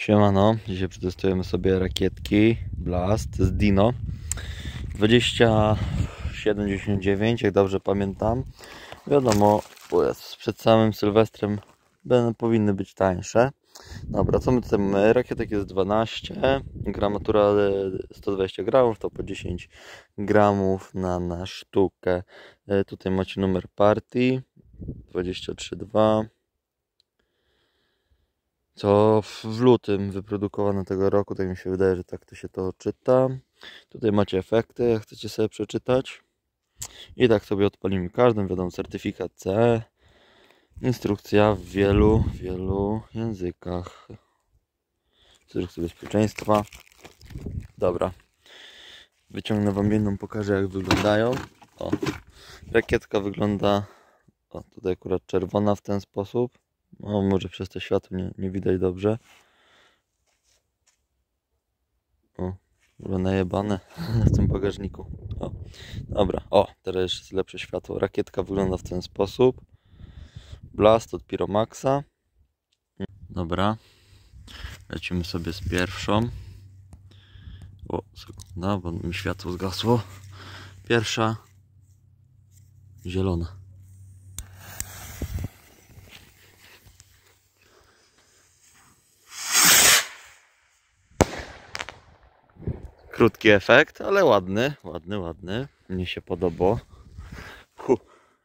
Siemano, dzisiaj przetestujemy sobie rakietki Blast z Dino. 27,99 jak dobrze pamiętam. Wiadomo, przed samym Sylwestrem będą, powinny być tańsze. Dobra, co my tutaj mamy? Rakietek jest 12 Gramatura e, 120 gramów, to po 10 gramów na, na sztukę. E, Tutaj macie numer partii 23,2 co w- lutym wyprodukowano tego roku, tak mi się wydaje, że tak to się to czyta. Tutaj macie efekty, jak chcecie sobie przeczytać. I tak sobie odpalimy każdym, wiadomo, certyfikat CE. Instrukcja w wielu, wielu językach. Instrukcja bezpieczeństwa. Dobra. Wyciągnę Wam jedną, pokażę jak wyglądają. O, rakietka wygląda, o tutaj akurat czerwona w ten sposób. No, może przez to światło nie, nie widać dobrze. O, było najebane w tym bagażniku. O, dobra, o, teraz jest lepsze światło. Rakietka wygląda w ten sposób. Blast od Pyromaxa. Dobra, lecimy sobie z pierwszą. O, sekunda, bo mi światło zgasło. Pierwsza, zielona. Krótki efekt, ale ładny, ładny, ładny. Mnie się podoba. Hu,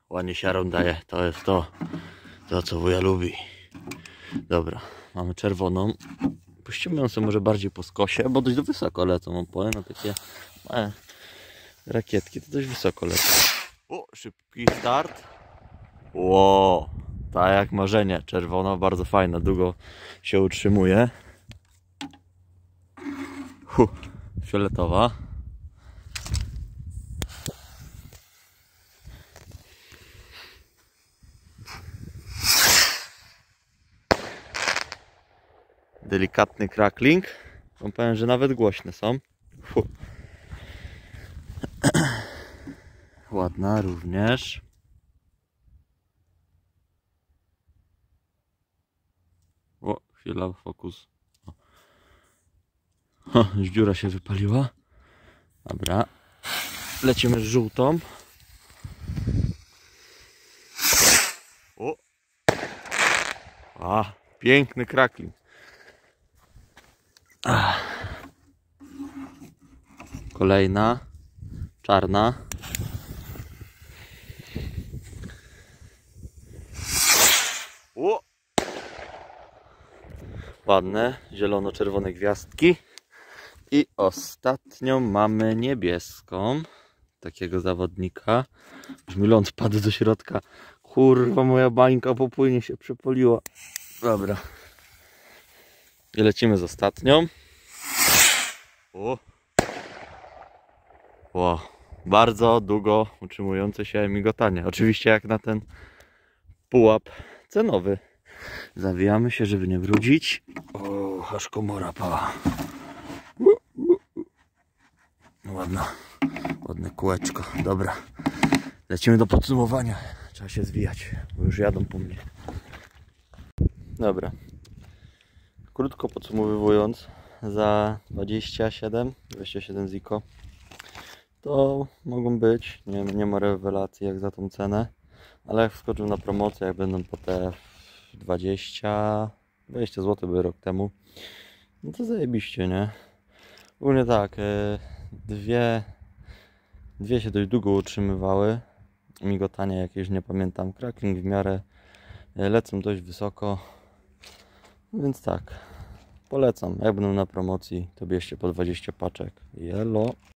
ładnie siarą daje. To jest to, to co wuja lubi. Dobra, mamy czerwoną. Puścimy ją sobie może bardziej po skosie, bo dość wysoko lecą opony na takie małe rakietki. To dość wysoko lecą. O, szybki start. Ło, tak jak marzenie. Czerwona, bardzo fajna, długo się utrzymuje. Hu fioletowa. Delikatny crackling. Wam powiem, że nawet głośne są. Fu. Ładna również. O, chwila, fokus. O, już dziura się wypaliła. Dobra. Lecimy z żółtą. O! A, piękny krakling. Ach. Kolejna. Czarna. O! Ładne, zielono-czerwone gwiazdki. I ostatnią mamy niebieską. Takiego zawodnika. Już ląd padł do środka. Kurwa, moja bańka po płynie się przepoliła. Dobra. I lecimy z ostatnią. O. Bardzo długo utrzymujące się migotanie. Oczywiście jak na ten pułap cenowy. Zawijamy się, żeby nie brudzić. O, aż komora pała. Ładna, ładne kółeczko. Dobra, lecimy do podsumowania. Trzeba się zwijać, bo już jadą po mnie. Dobra. Krótko podsumowując, za 27, 27 ziko to mogą być, nie, nie ma rewelacji jak za tą cenę, ale jak wskoczył na promocję, jak będą po te 20, 20 zł były rok temu, no to zajebiście, nie? Ogólnie tak, e, dwie, dwie się dość długo utrzymywały. Migotanie jakieś nie pamiętam. Cracking w miarę e, lecą dość wysoko. Więc tak, polecam. Jak będą na promocji, to bierzcie po 20 paczek. Jelo.